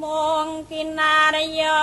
mong kinarya.